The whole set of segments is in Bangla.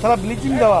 সারা ব্লিচিং দেওয়া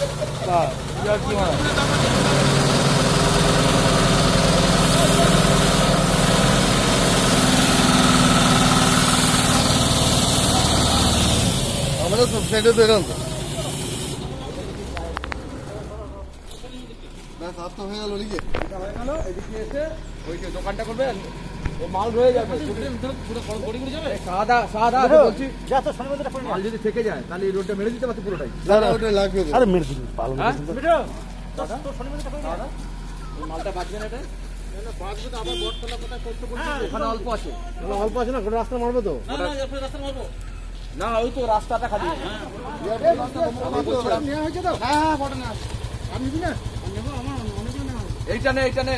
হ্যাঁ, কি আর কি হয়? আমাদের সব সাইডে তো এরকম তো ব্যাস আর তো হয়ে গেল নাকি এটা হয়ে গেল এদিকে এসে ওই যে দোকানটা করবে ও মাল রয়ে যাবে এই সাদা সাদা মাল যদি থেকে যায় তাহলে এই রোডটা মেরে দিতে পুরোটাই না না ওটা লাগবে আরে মেরে দিন পালন হ্যাঁ? করতে তো। ওই মালটা না এটা অল্প আছে অল্প আছে না গোটা রাস্তা মারবে তো না ওই তো রাস্তাটা খালি এইটা নে এইটা নে।